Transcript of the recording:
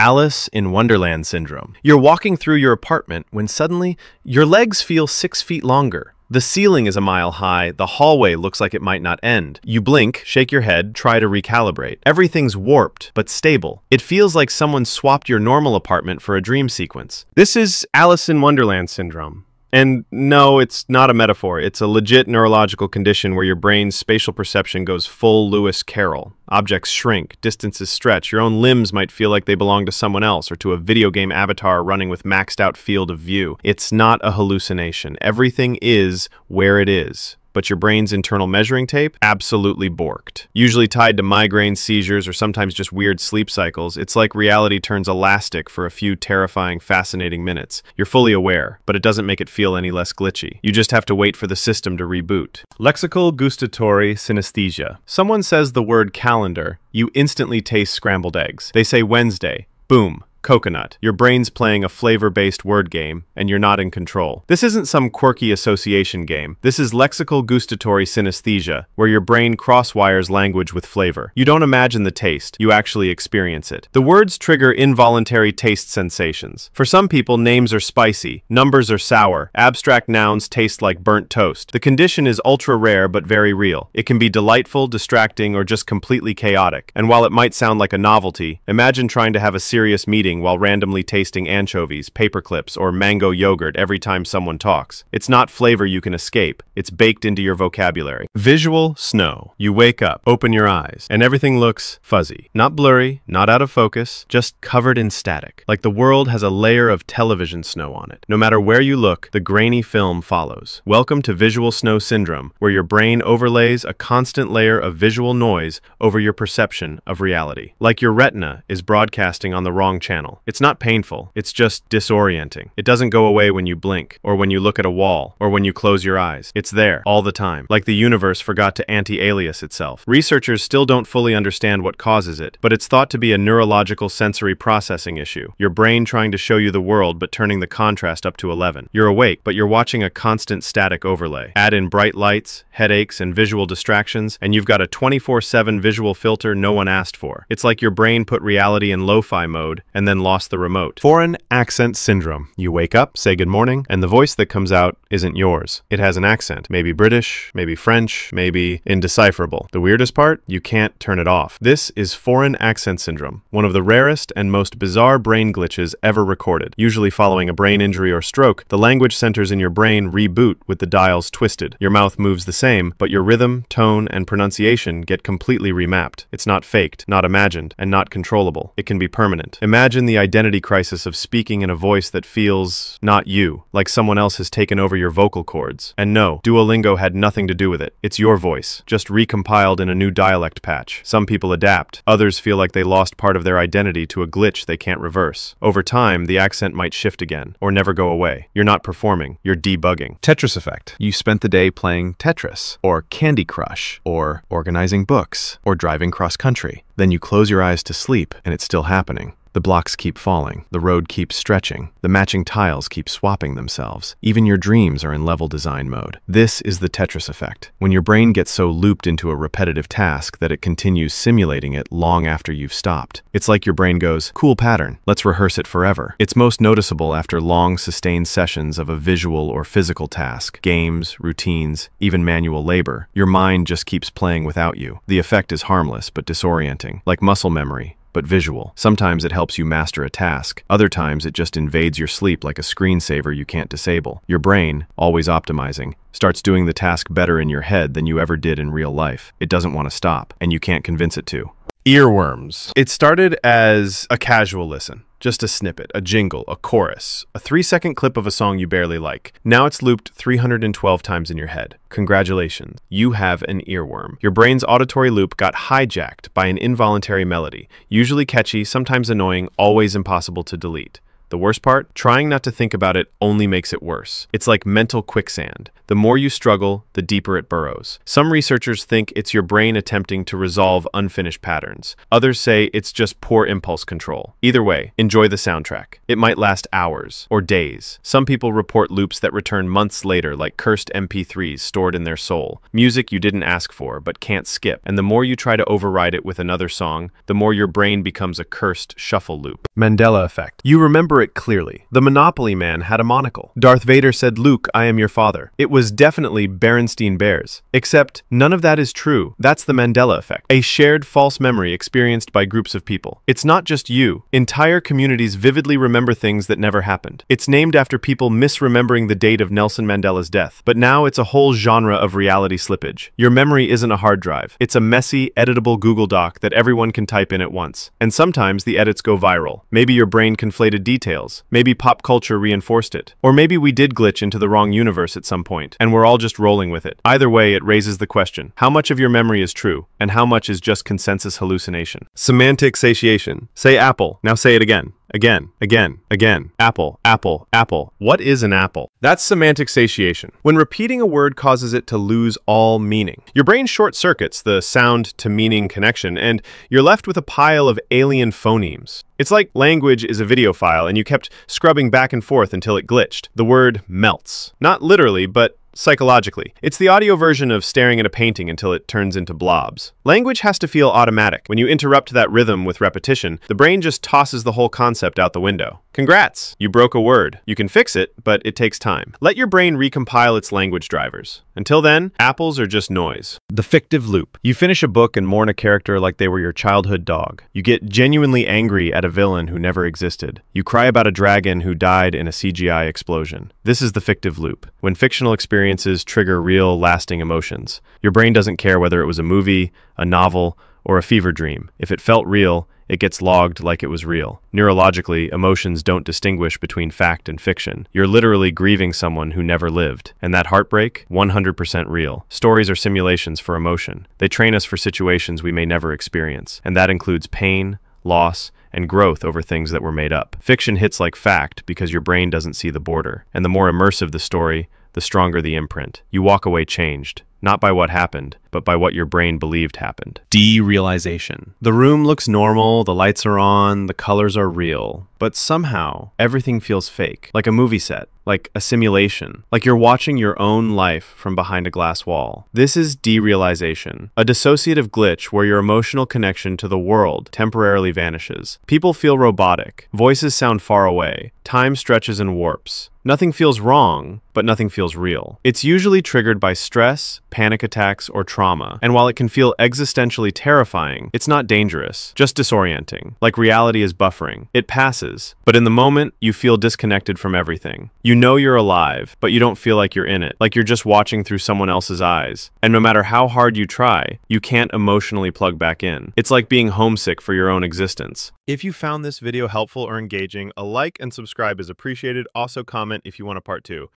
Alice in Wonderland syndrome. You're walking through your apartment when suddenly your legs feel six feet longer. The ceiling is a mile high, the hallway looks like it might not end. You blink, shake your head, try to recalibrate. Everything's warped, but stable. It feels like someone swapped your normal apartment for a dream sequence. This is Alice in Wonderland syndrome. And no, it's not a metaphor. It's a legit neurological condition where your brain's spatial perception goes full Lewis Carroll. Objects shrink, distances stretch, your own limbs might feel like they belong to someone else or to a video game avatar running with maxed out field of view. It's not a hallucination. Everything is where it is but your brain's internal measuring tape absolutely borked. Usually tied to migraine, seizures, or sometimes just weird sleep cycles, it's like reality turns elastic for a few terrifying, fascinating minutes. You're fully aware, but it doesn't make it feel any less glitchy. You just have to wait for the system to reboot. Lexical gustatory synesthesia. Someone says the word calendar, you instantly taste scrambled eggs. They say Wednesday. Boom coconut. Your brain's playing a flavor-based word game, and you're not in control. This isn't some quirky association game. This is lexical gustatory synesthesia, where your brain crosswires language with flavor. You don't imagine the taste, you actually experience it. The words trigger involuntary taste sensations. For some people, names are spicy, numbers are sour, abstract nouns taste like burnt toast. The condition is ultra rare but very real. It can be delightful, distracting, or just completely chaotic. And while it might sound like a novelty, imagine trying to have a serious meeting eating while randomly tasting anchovies, paperclips, or mango yogurt every time someone talks. It's not flavor you can escape, it's baked into your vocabulary. Visual snow. You wake up, open your eyes, and everything looks fuzzy. Not blurry, not out of focus, just covered in static. Like the world has a layer of television snow on it. No matter where you look, the grainy film follows. Welcome to visual snow syndrome, where your brain overlays a constant layer of visual noise over your perception of reality. Like your retina is broadcasting on the wrong channel channel. It's not painful, it's just disorienting. It doesn't go away when you blink, or when you look at a wall, or when you close your eyes. It's there, all the time, like the universe forgot to anti-alias itself. Researchers still don't fully understand what causes it, but it's thought to be a neurological sensory processing issue. Your brain trying to show you the world, but turning the contrast up to 11. You're awake, but you're watching a constant static overlay. Add in bright lights, headaches, and visual distractions, and you've got a 24-7 visual filter no one asked for. It's like your brain put reality in lo-fi mode, and then lost the remote. Foreign accent syndrome. You wake up, say good morning, and the voice that comes out isn't yours. It has an accent. Maybe British, maybe French, maybe indecipherable. The weirdest part? You can't turn it off. This is foreign accent syndrome, one of the rarest and most bizarre brain glitches ever recorded. Usually following a brain injury or stroke, the language centers in your brain reboot with the dials twisted. Your mouth moves the same, but your rhythm, tone, and pronunciation get completely remapped. It's not faked, not imagined, and not controllable. It can be permanent. Imagine Imagine the identity crisis of speaking in a voice that feels not you, like someone else has taken over your vocal cords. And no, Duolingo had nothing to do with it. It's your voice, just recompiled in a new dialect patch. Some people adapt. Others feel like they lost part of their identity to a glitch they can't reverse. Over time, the accent might shift again, or never go away. You're not performing, you're debugging. Tetris effect. You spent the day playing Tetris, or Candy Crush, or organizing books, or driving cross country. Then you close your eyes to sleep, and it's still happening. The blocks keep falling, the road keeps stretching, the matching tiles keep swapping themselves. Even your dreams are in level design mode. This is the Tetris effect, when your brain gets so looped into a repetitive task that it continues simulating it long after you've stopped. It's like your brain goes, cool pattern, let's rehearse it forever. It's most noticeable after long, sustained sessions of a visual or physical task, games, routines, even manual labor. Your mind just keeps playing without you. The effect is harmless but disorienting, like muscle memory, but visual. Sometimes it helps you master a task. Other times it just invades your sleep like a screensaver you can't disable. Your brain, always optimizing, starts doing the task better in your head than you ever did in real life. It doesn't want to stop, and you can't convince it to. Earworms. It started as a casual listen. Just a snippet, a jingle, a chorus, a three second clip of a song you barely like. Now it's looped 312 times in your head. Congratulations, you have an earworm. Your brain's auditory loop got hijacked by an involuntary melody, usually catchy, sometimes annoying, always impossible to delete. The worst part? Trying not to think about it only makes it worse. It's like mental quicksand. The more you struggle, the deeper it burrows. Some researchers think it's your brain attempting to resolve unfinished patterns. Others say it's just poor impulse control. Either way, enjoy the soundtrack. It might last hours or days. Some people report loops that return months later like cursed MP3s stored in their soul. Music you didn't ask for but can't skip. And the more you try to override it with another song, the more your brain becomes a cursed shuffle loop. Mandela effect. You remember it clearly. The Monopoly man had a monocle. Darth Vader said, Luke, I am your father. It was definitely Berenstein Bears. Except none of that is true. That's the Mandela effect. A shared false memory experienced by groups of people. It's not just you. Entire communities vividly remember things that never happened. It's named after people misremembering the date of Nelson Mandela's death. But now it's a whole genre of reality slippage. Your memory isn't a hard drive. It's a messy, editable Google Doc that everyone can type in at once. And sometimes the edits go viral. Maybe your brain conflated details. Maybe pop culture reinforced it. Or maybe we did glitch into the wrong universe at some point, and we're all just rolling with it. Either way, it raises the question, how much of your memory is true, and how much is just consensus hallucination? Semantic satiation. Say apple. Now say it again. Again, again, again. Apple, apple, apple. What is an apple? That's semantic satiation. When repeating a word causes it to lose all meaning. Your brain short circuits the sound to meaning connection, and you're left with a pile of alien phonemes. It's like language is a video file and you kept scrubbing back and forth until it glitched. The word melts. Not literally, but psychologically. It's the audio version of staring at a painting until it turns into blobs. Language has to feel automatic. When you interrupt that rhythm with repetition, the brain just tosses the whole concept out the window. Congrats! You broke a word. You can fix it, but it takes time. Let your brain recompile its language drivers. Until then, apples are just noise. The fictive loop. You finish a book and mourn a character like they were your childhood dog. You get genuinely angry at a villain who never existed. You cry about a dragon who died in a CGI explosion. This is the fictive loop. When fictional experiences trigger real, lasting emotions. Your brain doesn't care whether it was a movie, a novel, or a fever dream. If it felt real, it gets logged like it was real. Neurologically, emotions don't distinguish between fact and fiction. You're literally grieving someone who never lived. And that heartbreak? 100% real. Stories are simulations for emotion. They train us for situations we may never experience. And that includes pain, loss, and growth over things that were made up. Fiction hits like fact because your brain doesn't see the border. And the more immersive the story, the stronger the imprint. You walk away changed, not by what happened, but by what your brain believed happened. Derealization. The room looks normal, the lights are on, the colors are real, but somehow everything feels fake, like a movie set, like a simulation, like you're watching your own life from behind a glass wall. This is derealization, a dissociative glitch where your emotional connection to the world temporarily vanishes. People feel robotic, voices sound far away, time stretches and warps. Nothing feels wrong, but nothing feels real. It's usually triggered by stress, panic attacks, or trauma, and while it can feel existentially terrifying, it's not dangerous, just disorienting, like reality is buffering. It passes, but in the moment, you feel disconnected from everything. You know you're alive, but you don't feel like you're in it, like you're just watching through someone else's eyes. And no matter how hard you try, you can't emotionally plug back in. It's like being homesick for your own existence. If you found this video helpful or engaging, a like and subscribe is appreciated. Also comment if you want a part two.